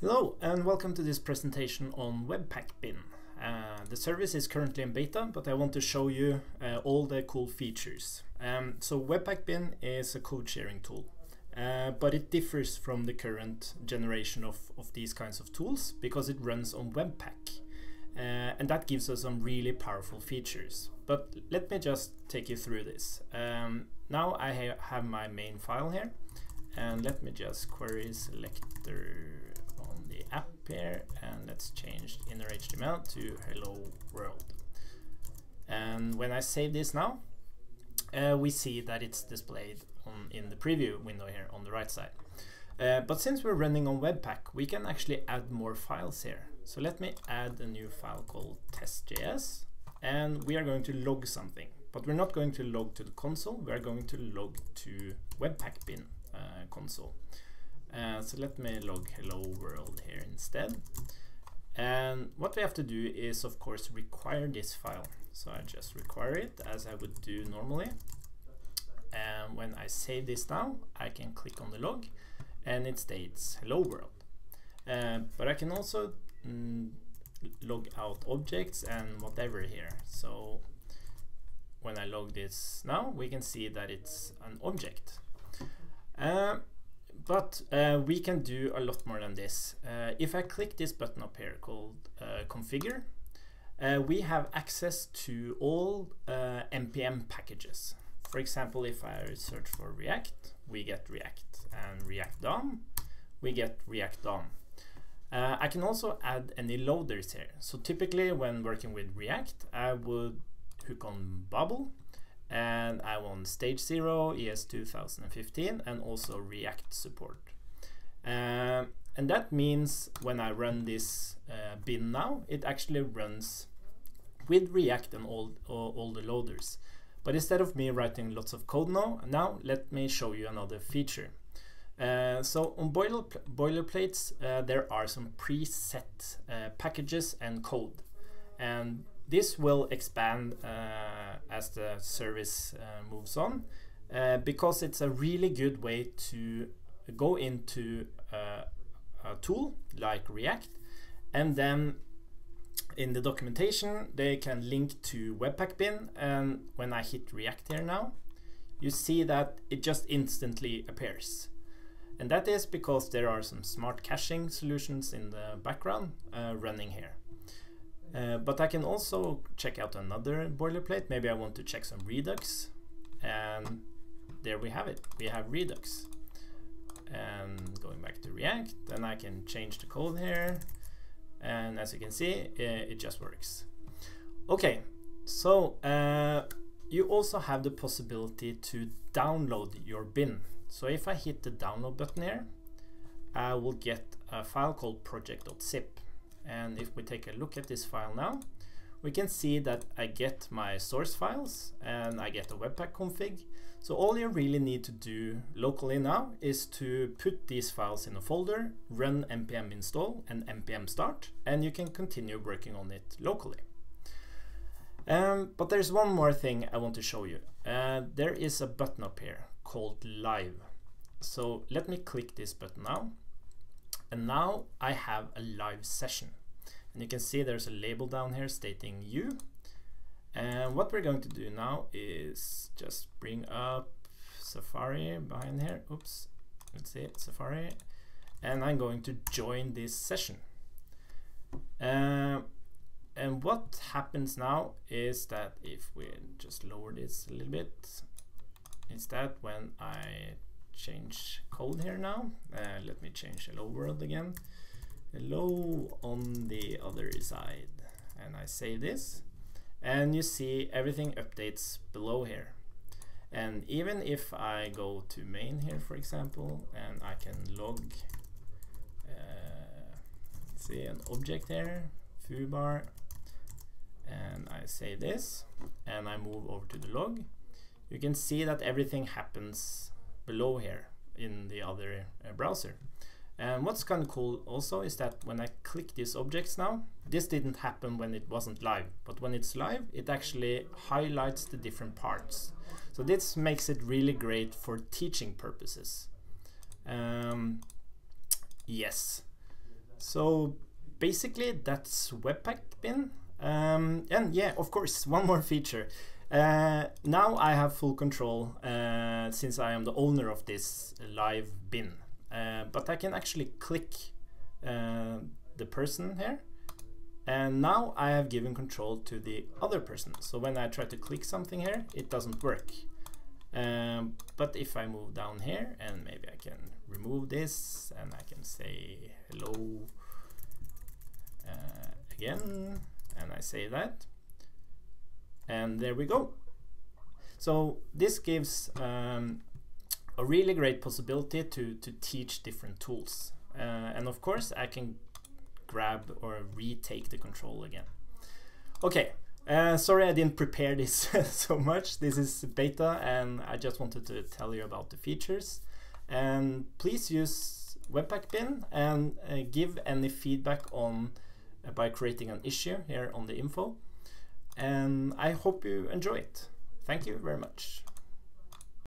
Hello and welcome to this presentation on Webpack Bin. Uh, the service is currently in beta, but I want to show you uh, all the cool features. Um, so Webpack Bin is a code sharing tool, uh, but it differs from the current generation of, of these kinds of tools because it runs on Webpack. Uh, and that gives us some really powerful features. But let me just take you through this. Um, now I ha have my main file here, and let me just query selector app here, and let's change inner HTML to hello world. And when I save this now, uh, we see that it's displayed on in the preview window here on the right side. Uh, but since we're running on Webpack, we can actually add more files here. So let me add a new file called test.js and we are going to log something. But we're not going to log to the console, we are going to log to Webpack bin uh, console. Uh, so let me log hello world here instead. And what we have to do is of course require this file. So I just require it as I would do normally. And when I save this now, I can click on the log and it states hello world. Uh, but I can also mm, log out objects and whatever here. So when I log this now, we can see that it's an object. Uh, but uh, we can do a lot more than this. Uh, if I click this button up here called uh, configure, uh, we have access to all npm packages. For example, if I search for React, we get React and React DOM, we get React DOM. Uh, I can also add any loaders here. So typically when working with React, I would hook on Babel and I want stage 0, ES 2015 and also React support. Uh, and that means when I run this uh, bin now, it actually runs with React and all, all, all, the loaders. But instead of me writing lots of code now, now let me show you another feature. Uh, so on boiler boilerplates, uh, there are some preset uh, packages and code. And this will expand uh, as the service uh, moves on because it's a really good way to go into a tool like React and then in the documentation they can link to Webpack bin and when I hit React here now you see that it just instantly appears. And that is because there are some smart caching solutions in the background uh, running here. Uh, but I can also check out another boilerplate. Maybe I want to check some Redux. And there we have it. We have Redux. And going back to React, then I can change the code here. And as you can see, it, it just works. Okay, so uh, you also have the possibility to download your bin. So if I hit the download button here, I will get a file called project.zip. And if we take a look at this file now, we can see that I get my source files and I get a webpack config. So all you really need to do locally now is to put these files in a folder, run npm install and npm start, and you can continue working on it locally. Um, but there's one more thing I want to show you. Uh, there is a button up here called live. So let me click this button now. And now I have a live session. And you can see there's a label down here stating you. And what we're going to do now is just bring up Safari behind here. Oops, let's see, Safari. And I'm going to join this session. Uh, and what happens now is that if we just lower this a little bit, is that when I change code here now, uh, let me change hello world again, hello on the other side, and I save this, and you see everything updates below here. And even if I go to main here, for example, and I can log, uh, see an object here, foobar, and I save this, and I move over to the log, you can see that everything happens below here in the other uh, browser. And what's kind of cool also is that when I click these objects now, this didn't happen when it wasn't live, but when it's live, it actually highlights the different parts. So this makes it really great for teaching purposes. Um, yes. so basically that's Webpack bin. Um, and yeah, of course, one more feature. Uh, now I have full control uh, since I am the owner of this live bin. Uh, but I can actually click uh, the person here. And now I have given control to the other person. So when I try to click something here, it doesn't work. Um, but if I move down here and maybe I can remove this and I can say hello uh, again and I say that and there we go. So this gives um, a really great possibility to to teach different tools. Uh, and of course I can grab or retake the control again. Okay uh, sorry I didn't prepare this so much. This is beta and I just wanted to tell you about the features. And please use Webpack bin and uh, give any feedback on uh, by creating an issue here on the info. And I hope you enjoy it. Thank you very much.